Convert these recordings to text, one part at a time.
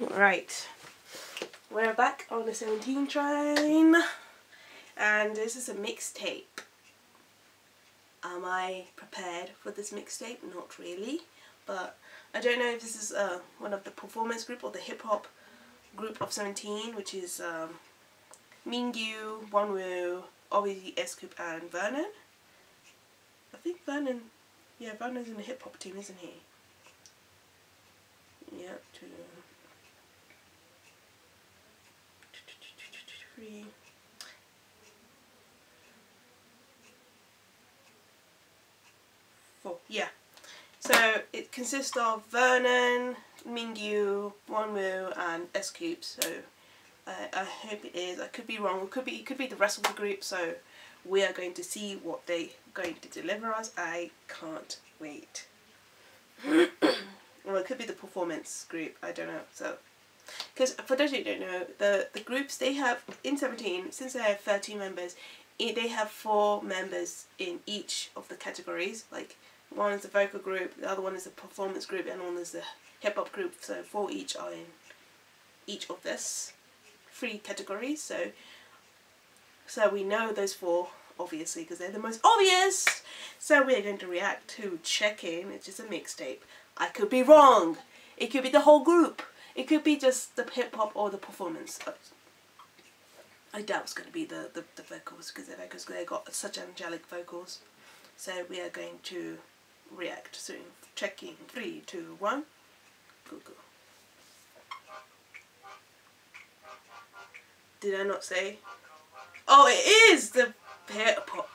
Right, we're back on the 17 train, and this is a mixtape. Am I prepared for this mixtape? Not really, but I don't know if this is uh, one of the performance group or the hip hop group of 17, which is um, Mingyu, Wonwoo, obviously S.Coups and Vernon. I think Vernon, yeah, Vernon's in the hip hop team, isn't he? Yeah. Three. Four. Yeah. So it consists of Vernon, Mingyu, Wonwoo, and S.Coups. So uh, I hope it is. I could be wrong. It could be. It could be the rest of the group. So we are going to see what they are going to deliver us. I can't wait. well, it could be the performance group. I don't know. So because for those who don't know, the, the groups they have in 17, since they have 13 members, they have four members in each of the categories. Like one is the vocal group, the other one is the performance group, and one is the hip hop group. So four each are in each of this three categories. So so we know those four obviously because they're the most obvious. So we're going to react to Check In, which is a mixtape. I could be wrong. It could be the whole group. It could be just the hip hop or the performance. Uh, I doubt it's going to be the, the, the vocals because the vocals they got such angelic vocals. So we are going to react soon. Checking three, two, one. Go go. Did I not say? Oh, it is the hip hop.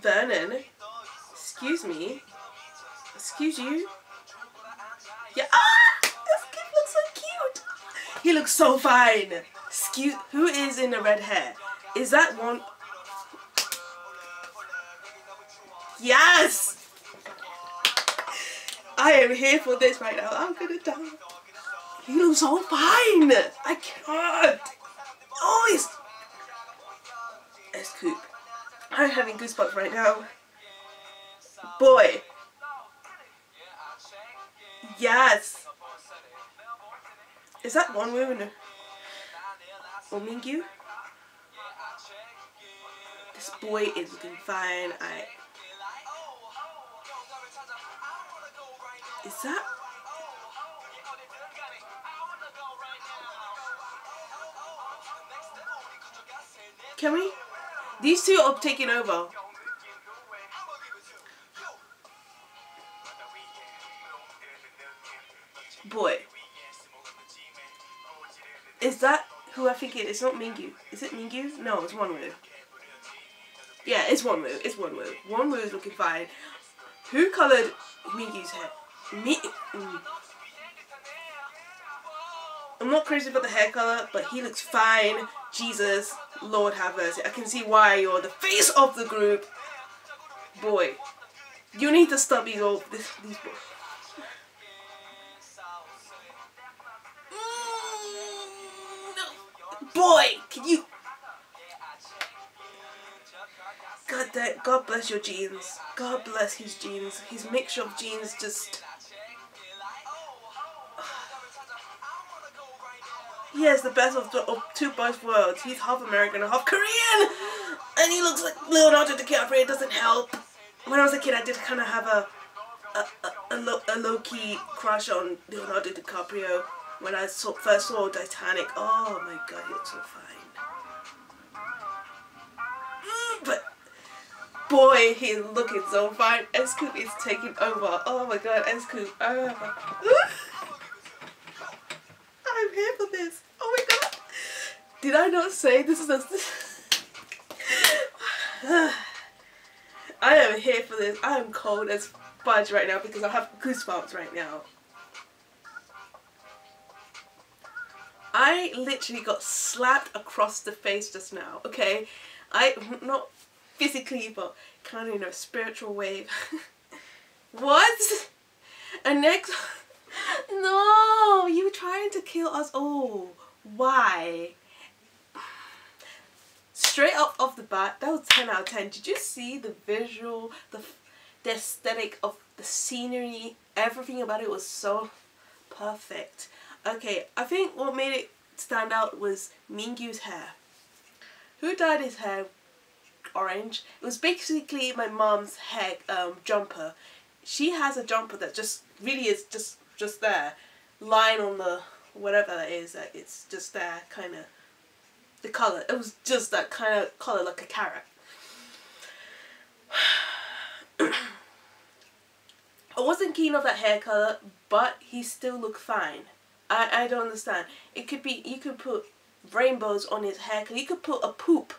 Vernon. Excuse me. Excuse you. Yeah. Ah! This kid looks so cute. He looks so fine. Excuse. Who is in the red hair? Is that one? Yes. I am here for this right now. I'm gonna die. He looks so fine. I can't. Oh, he's. S.Coups. I'm having goosebumps right now. Boy. Yes. Is that one woman? Or Mingyu? This boy is looking fine. I. Is that? Can we? These two are taking over. Boy. Is that who I think it is? It's not Mingyu. Is it Mingyu? No, it's Wonwoo. Yeah, it's Wonwoo. It's Wonwoo. Wonwoo is looking fine. Who coloured Mingyu's hair? Me. Mm. I'm not crazy about the hair colour, but he looks fine. Jesus, Lord have mercy. I can see why you're the face of the group. Boy, you need to stop these old this, these boys. Mm, boy, can you? God, that God bless your genes. God bless his genes. His mixture of genes just. He has the best of, the, of two both worlds. He's half American and half Korean! And he looks like Leonardo DiCaprio. It doesn't help. When I was a kid, I did kind of have a a, a, a, low, a low-key crush on Leonardo DiCaprio when I saw, first saw Titanic. Oh my god, he looks so fine. Mm, but boy, he's looking so fine. S.Coups is taking over. Oh my god, S.Coups. Oh. I'm here for this. Oh my god. Did I not say this is a... I am here for this. I am cold as fudge right now because I have goosebumps right now. I literally got slapped across the face just now, okay? I, not physically, but kind of in a spiritual wave. what? And next, no, you were trying to kill us all. Why? Straight up off the bat, that was 10 out of 10. Did you see the visual, the, the aesthetic of the scenery? Everything about it was so perfect. Okay, I think what made it stand out was Mingyu's hair. Who dyed his hair orange? It was basically my mom's hair um, jumper. She has a jumper that just really is just just there, lying on the whatever that is. That it's just there, kind of. The color. It was just that kind of color, like a carrot. I wasn't keen on that hair color, but he still looked fine. I, I don't understand. It could be, you could put rainbows on his hair. You could put a poop,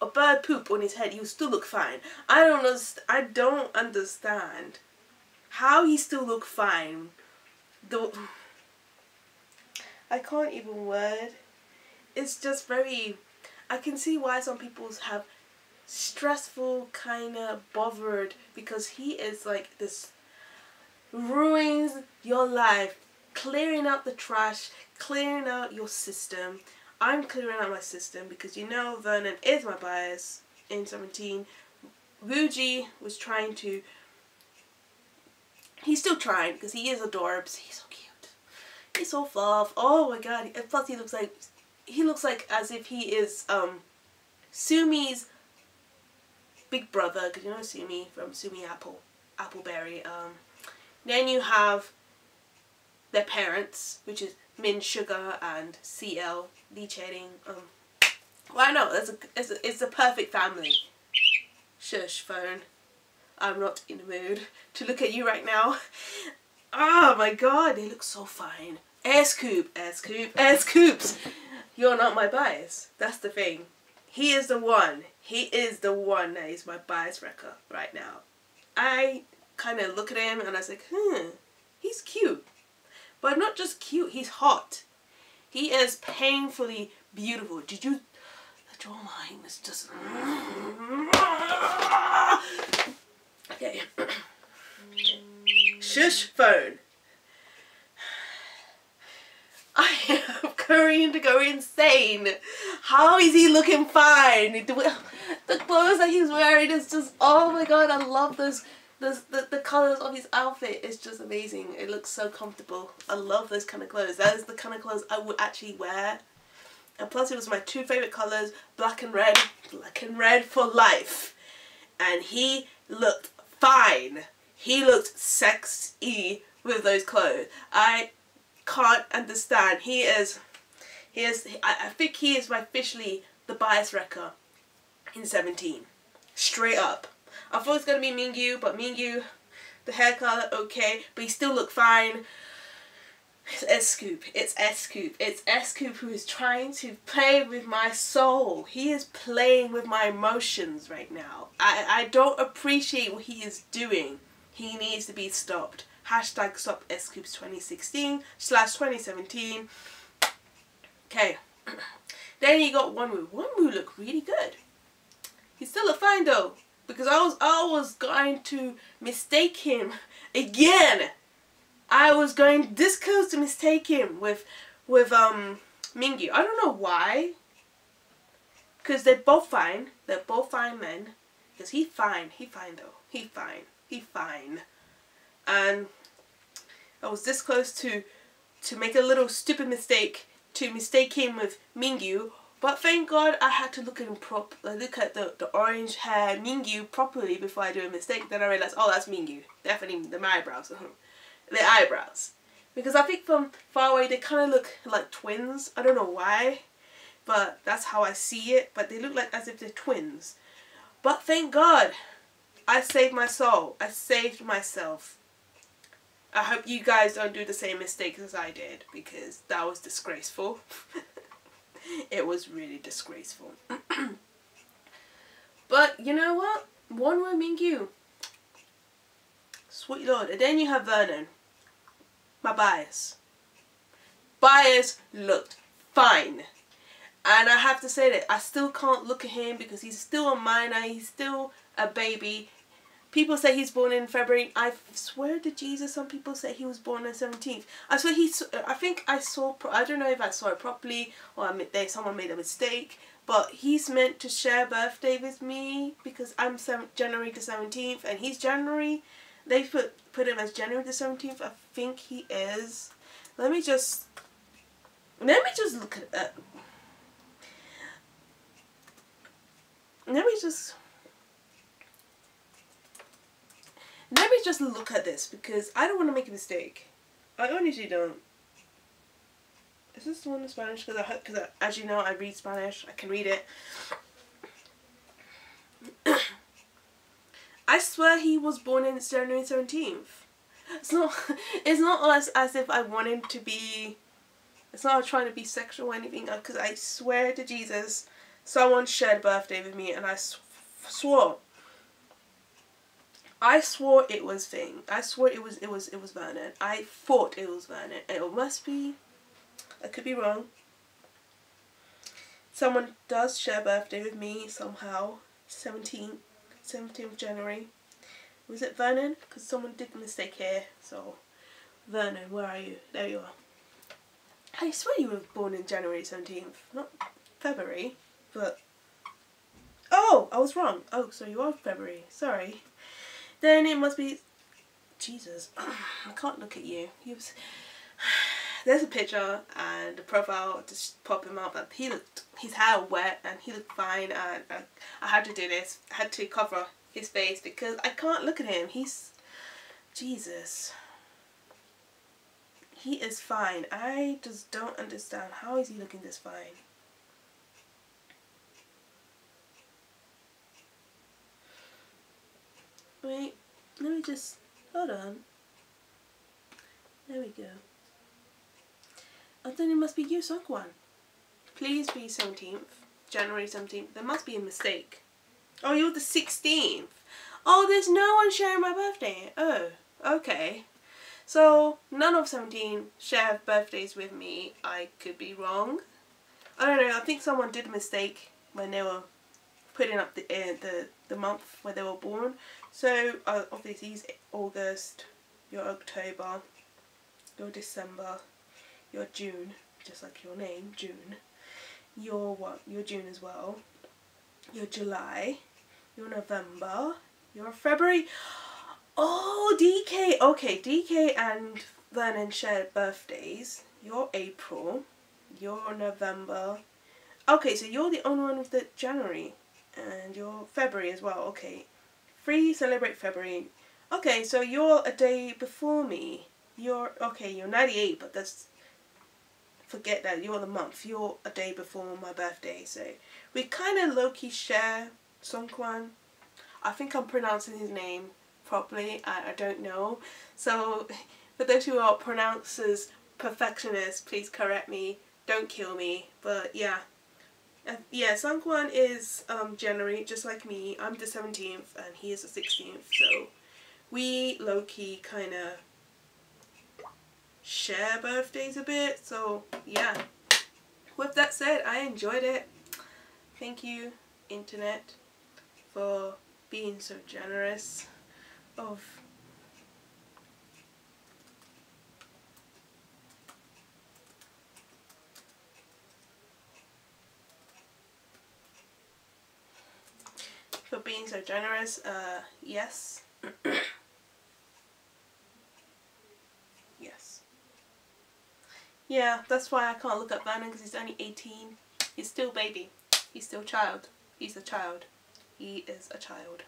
a bird poop on his head. He would still look fine. I don't understand. I don't understand how he still look fine. The I can't even word. It's just very. I can see why some people have stressful kind of bothered because he is like this ruins your life clearing out the trash clearing out your system. I'm clearing out my system because you know Vernon is my bias. In 17 Woozi was trying to he's still trying because he is adorbs. He's so cute. He's so fluff. Oh my god. Plus he looks like he looks like as if he is um Sumi's big brother because you know Sumi from Sumi Apple Appleberry um then you have their parents, which is Min Sugar and CL Lee Chading. Um, I know it's a, it's a it's a perfect family. Shush, phone. I'm not in the mood to look at you right now. Oh my god, they look so fine. S.Coups, S.Coups, S.Coups. You're not my bias. That's the thing. He is the one. He is the one that is my bias wrecker right now. I kind of look at him and I was like, hmm, he's cute. But not just cute, he's hot. He is painfully beautiful. Did you, the jawline is just, okay. Shush phone. I am going to go insane. How is he looking fine? The clothes that he's wearing is just, oh my god, I love those the, the, the colours of his outfit is just amazing. It looks so comfortable. I love those kind of clothes. That is the kind of clothes I would actually wear. And plus it was my two favourite colours, black and red. Black and red for life. And he looked fine. He looked sexy with those clothes. I can't understand. He is, he is, I, think he is officially the bias wrecker in 17. Straight up. I thought it was going to be Mingyu, but Mingyu, the hair color, okay, but he still looked fine. It's S.Coups. It's S.Coups. It's S.Coups who is trying to play with my soul. He is playing with my emotions right now. I, I don't appreciate what he is doing. He needs to be stopped. Hashtag stop S.Coups 2016 slash 2017. Okay. then you got Wonwoo. Wonwoo looked really good. He still looked fine though because I was I was going to mistake him again. I was going this close to mistake him with with um Mingyu. I don't know why. Cause they're both fine. They're both fine men. Cause he fine. He fine though. He fine. He fine. And I was this close to to make a little stupid mistake to mistake him with Mingyu but thank God I had to look at him prop, look at the, the orange hair Mingyu properly before I do a mistake. Then I realized, oh, that's Mingyu. Definitely the eyebrows. the eyebrows. Because I think from far away they kind of look like twins. I don't know why. But that's how I see it. But they look like as if they're twins. But thank God I saved my soul. I saved myself. I hope you guys don't do the same mistakes as I did. Because that was disgraceful. it was really disgraceful. but you know what? One Wonwoo Mingyu. Sweet lord. And then you have Vernon. My bias. Bias looked fine. And I have to say that I still can't look at him because he's still a minor. He's still a baby. People say he's born in February. I swear to Jesus, some people say he was born on 17th. I swear he, I think I saw, I don't know if I saw it properly or I, mean, they, someone made a mistake. But he's meant to share birthday with me because I'm January the 17th and he's January. They put, put him as January the 17th. I think he is. Let me just let me just look at that. Let me just let me just look at this because I don't want to make a mistake. I honestly don't. Is this the one in Spanish? Because I, cause I, as you know, I read Spanish. I can read it. I swear he was born in January 17th. It's not, it's not as, as if I want him to be, it's not trying to be sexual or anything, because I swear to Jesus, someone shared birthday with me and I sw swore. I swore it was Thing. I swore it was, it was, it was Vernon. I thought it was Vernon. It must be, I could be wrong. Someone does share birthday with me somehow. 17th, 17th of January. Was it Vernon? Because someone did mistake here. So, Vernon, where are you? There you are. I swear you were born in January 17th, not February, but... Oh, I was wrong. Oh, so you are February. Sorry. Then it must be... Jesus, I can't look at you. You was... There's a picture and the profile just pop him up. But he looked, his hair wet and he looked fine. And, and I had to do this. I had to cover his face because I can't look at him. He's Jesus. He is fine. I just don't understand. How is he looking this fine? Wait, let me just hold on. There we go. Oh, then it must be you, Seungkwan. Please be 17th. January 17th. There must be a mistake. Oh, you're the 16th. Oh, there's no one sharing my birthday. Oh, okay. So, none of 17 share birthdays with me. I could be wrong. I don't know. I think someone did a mistake when they were putting up the uh, the, the month where they were born. So, uh, obviously, it's August, your October, your December, your June, just like your name, June. Your what? Your June as well your July, your November, your February. Oh, DK. Okay, DK and Vernon shared birthdays. Your April, your November. Okay, so you're the only one with the January and your February as well. Okay, free celebrate February. Okay, so you're a day before me. You're okay. You're 98, but that's forget that you're the month. You're a day before my birthday, so we kind of low-key share Seungkwan. I think I'm pronouncing his name properly. I, I don't know. So for those who are pronouncers perfectionists, please correct me. Don't kill me. But yeah. Uh, yeah, Seungkwan is um, January, just like me. I'm the 17th and he is the 16th. So we low-key kind of share birthdays a bit. So yeah. With that said, I enjoyed it. Thank you, internet, for being so generous of for being so generous. Uh, yes. Yes. Yeah, that's why I can't look at Vernon because he's only 18. He's still baby. He's still child. He's a child. He is a child.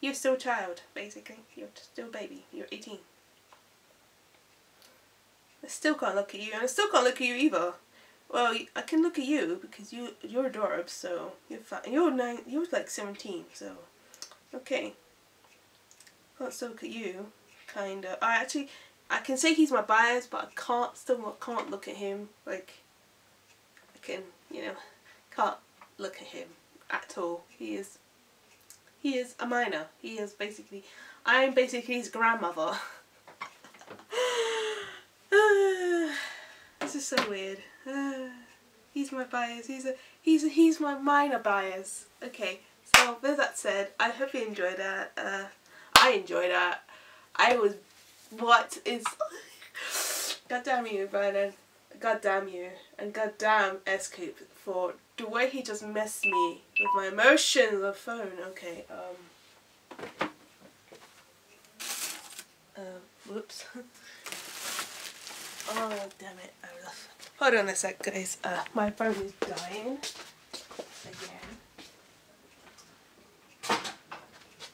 You're still child, basically. You're still baby. You're 18. I still can't look at you, and I still can't look at you either. Well, I can look at you because you you're adorbs, so you're fine. You're nine. You're like 17, so okay. Still look at you, kinda. I actually I can say he's my bias, but I can't still can't look at him like I can, you know, can't look at him at all. He is he is a minor. He is basically I'm basically his grandmother. this is so weird. he's my bias. He's a he's a, he's my minor bias. Okay, so with that said, I hope you enjoyed that. Uh, I enjoyed that. I was what is... God damn you, Vernon. God damn you. And god damn S.Coups for the way he just messed me with my emotions on phone. Okay, um... Uh, whoops. Oh, damn it. Hold on a sec, guys. Uh, my phone is dying.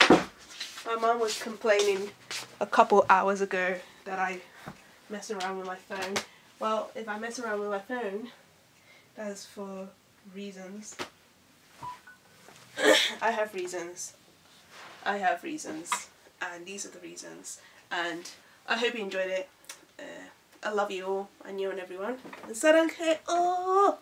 Again. My mom was complaining a couple hours ago that I mess around with my phone. Well, if I mess around with my phone, that's for reasons. I have reasons. I have reasons. And these are the reasons. And I hope you enjoyed it. Uh, I love you all. and you and everyone. And sarang oh!